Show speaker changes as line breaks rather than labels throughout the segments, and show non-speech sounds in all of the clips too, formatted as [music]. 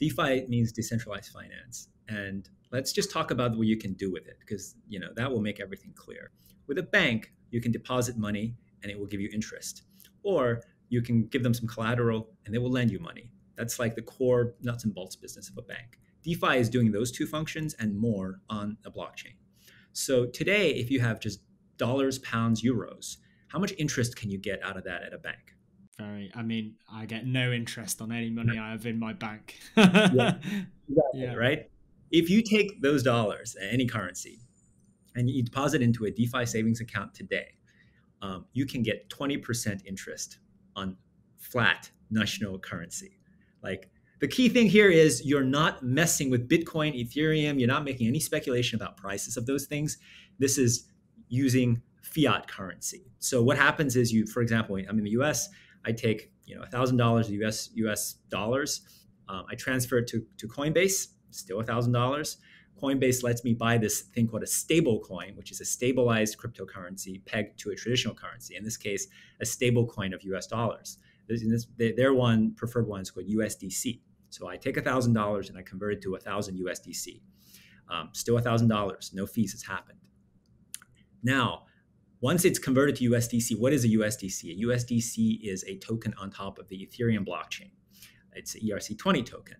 DeFi means decentralized finance. And let's just talk about what you can do with it because you know that will make everything clear. With a bank, you can deposit money and it will give you interest. Or you can give them some collateral and they will lend you money. That's like the core nuts and bolts business of a bank. DeFi is doing those two functions and more on a blockchain. So today, if you have just dollars, pounds, euros, how much interest can you get out of that at a bank?
Very. I mean, I get no interest on any money I have in my bank.
yeah, [laughs] exactly, yeah. Right. If you take those dollars, any currency, and you deposit into a DeFi savings account today, um, you can get 20% interest on fiat national currency. Like the key thing here is you're not messing with Bitcoin, Ethereum. You're not making any speculation about prices of those things. This is using fiat currency. So what happens is you, for example, I'm in the U.S. I take you know thousand dollars U.S. U.S. dollars. Um, I transfer it to to Coinbase, still thousand dollars. Coinbase lets me buy this thing called a stable coin, which is a stabilized cryptocurrency pegged to a traditional currency. In this case, a stable coin of US dollars. This, their one preferred one is called USDC. So I take thousand dollars and I convert it to a thousand USDC. Um, still thousand dollars, no fees has happened. Now, once it's converted to USDC, what is a USDC? A USDC is a token on top of the Ethereum blockchain. It's an ERC20 token.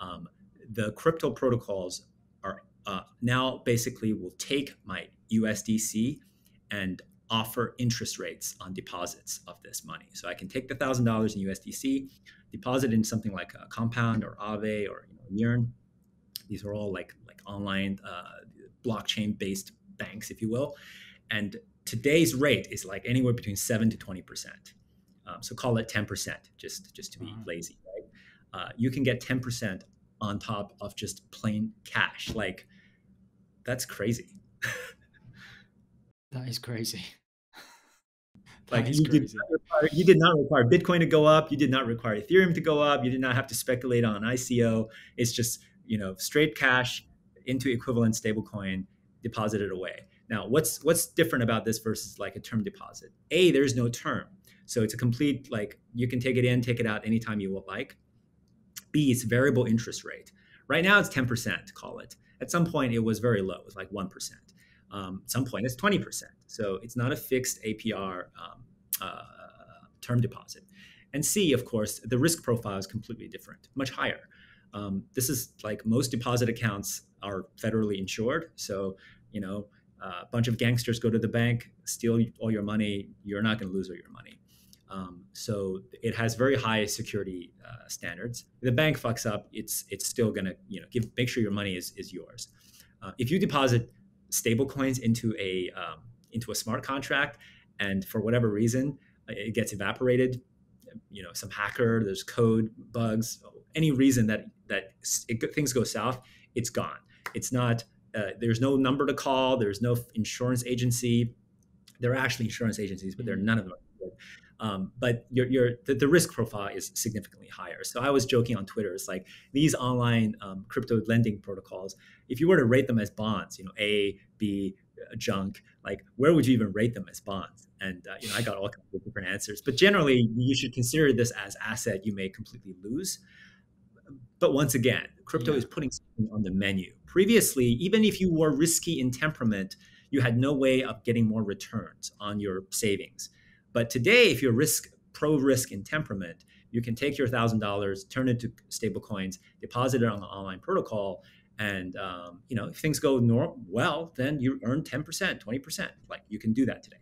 Um, the crypto protocols are uh, now basically will take my USDC and offer interest rates on deposits of this money. So I can take the thousand dollars in USDC, deposit in something like a Compound or Aave or you know, Yearn. These are all like like online uh, blockchain based banks, if you will. And today's rate is like anywhere between seven to twenty percent. Um, so call it ten percent, just just to be mm-hmm. lazy, right? Uh, you can get ten percent on top of just plain cash. Like that's crazy.
that is crazy. [laughs]
Like you did, require, you did not require Bitcoin to go up. You did not require Ethereum to go up. You did not have to speculate on ICO. It's just you know straight cash into equivalent stablecoin deposited away. Now, what's what's different about this versus like a term deposit? A, there's no term, so it's a complete like you can take it in, take it out anytime you would like. B, it's variable interest rate. Right now, it's ten percent. Call it. At some point, it was very low. It was like one percent. Um, some point, it's twenty percent. So it's not a fixed APR um, uh, term deposit. And C, of course, the risk profile is completely different, much higher. Um, this is like most deposit accounts are federally insured. So, you know, a bunch of gangsters go to the bank, steal all your money, you're not going to lose all your money. Um, so it has very high security uh, standards. If the bank fucks up, it's it's still going to you know give make sure your money is is yours. Uh, if you deposit stable coins into a um, into a smart contract, and for whatever reason uh, it gets evaporated, you know some hacker, there's code bugs, any reason that that it, things go south, it's gone. It's not uh, there's no number to call. There's no insurance agency. There are actually insurance agencies, but there are mm. none of them. Um, but your, your the, the, risk profile is significantly higher. So I was joking on Twitter. It's like these online um, crypto lending protocols. If you were to rate them as bonds, you know A, B, uh, junk, like where would you even rate them as bonds? And uh, you know I got all kinds of different answers. But generally, you should consider this as asset you may completely lose. But once again, crypto yeah. is putting something on the menu. Previously, even if you were risky in temperament, you had no way of getting more returns on your savings. But today, if you're risk pro risk in temperament, you can take your thousand dollars, turn it to stable coins, deposit it on the online protocol, and um, you know if things go norm- well, then you earn ten percent, twenty percent. Like you can do that today.